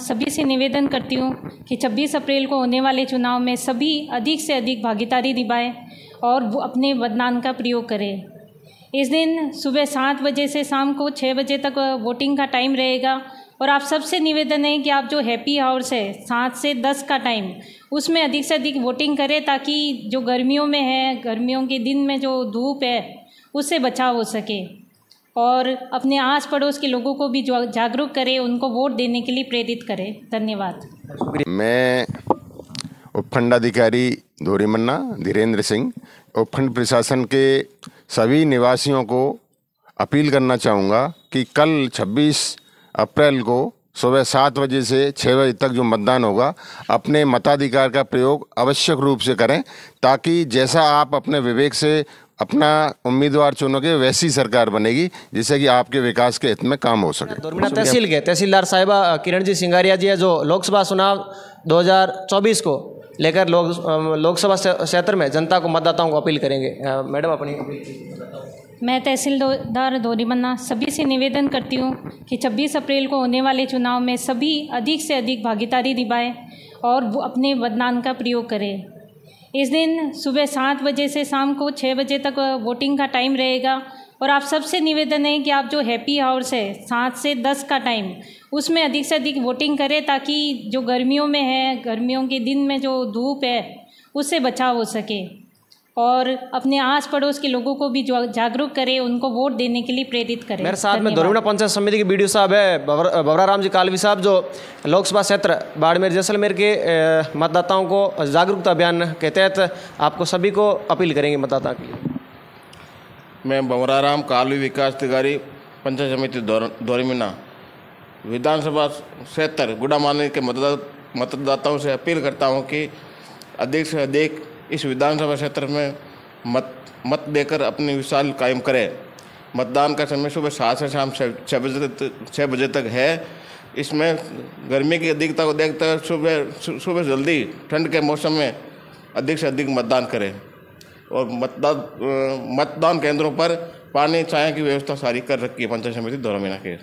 सभी से निवेदन करती हूँ कि 26 अप्रैल को होने वाले चुनाव में सभी अधिक से अधिक भागीदारी निभाएँ और अपने मतदान का प्रयोग करें। इस दिन सुबह सात बजे से शाम को छः बजे तक वोटिंग का टाइम रहेगा और आप सबसे निवेदन है कि आप जो हैप्पी आवर्स है, सात से दस का टाइम, उसमें अधिक से अधिक वोटिंग करें ताकि जो गर्मियों में है, गर्मियों के दिन में जो धूप है, उससे बचाव हो सके। और अपने आस पड़ोस के लोगों को भी जागरूक करें, उनको वोट देने के लिए प्रेरित करें। धन्यवाद। मैं उपखंडाधिकारी धोरीमन्ना धीरेन्द्र सिंह, उपखंड प्रशासन के सभी निवासियों को अपील करना चाहूँगा कि कल 26 अप्रैल को सुबह सात बजे से छः बजे तक जो मतदान होगा, अपने मताधिकार का प्रयोग आवश्यक रूप से करें, ताकि जैसा आप अपने विवेक से अपना उम्मीदवार चुनोगे वैसी सरकार बनेगी जिससे कि आपके विकास के हित में काम हो सके। तहसील के तहसीलदार साहिबा किरण जी सिंगारिया जी है जो लोकसभा चुनाव 2024 को लेकर लोक लोकसभा क्षेत्र में जनता को मतदाताओं को अपील करेंगे। मैडम अपनी मैं तहसीलदार धोरीमन्ना सभी से निवेदन करती हूँ कि 26 अप्रैल को होने वाले चुनाव में सभी अधिक से अधिक भागीदारी निभाएँ और वो अपने मतदान का प्रयोग करें। इस दिन सुबह सात बजे से शाम को छः बजे तक वोटिंग का टाइम रहेगा। और आप सबसे निवेदन है कि आप जो हैप्पी आवर्स है, सात से दस का टाइम उसमें अधिक से अधिक वोटिंग करें ताकि जो गर्मियों में है, गर्मियों के दिन में जो धूप है, उससे बचाव हो सके। और अपने आस पड़ोस के लोगों को भी जागरूक करें उनको वोट देने के लिए प्रेरित करें। मेरे साथ में दोरमीना पंचायत समिति के बीडीओ साहब है बबरा राम जी कालवी साहब जो लोकसभा क्षेत्र बाड़मेर जैसलमेर के मतदाताओं को जागरूकता अभियान के तहत आपको सभी को अपील करेंगे मतदाता के लिए। मैं बमरा राम कालवी विकास अधिकारी पंचायत समिति दोरमीना। विधानसभा क्षेत्र गुड़ा माने के मतदाताओं से अपील करता हूँ कि अधिक से अधिक इस विधानसभा क्षेत्र में मत मत देकर अपनी विशाल कायम करें। मतदान का समय सुबह सात से शाम छः बजे तक छः बजे तक है। इसमें गर्मी की अधिकता को देखते हुए सुबह सुबह जल्दी ठंड के मौसम में अधिक से अधिक मतदान करें। और मतदान मतदान केंद्रों पर पानी चाय की व्यवस्था सारी कर रखी है, पंचायत समिति दोनों मीना के।